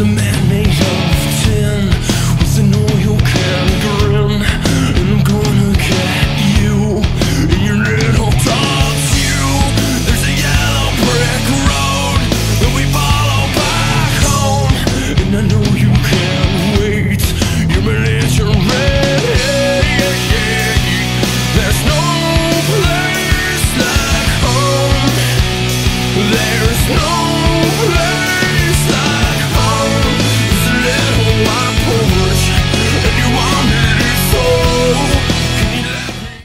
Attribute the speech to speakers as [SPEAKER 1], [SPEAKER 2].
[SPEAKER 1] a man made of tin an oil And I'm gonna get you In your little There's a yellow brick road That we follow back home And I know you can't wait You're There's no place like home. There's no place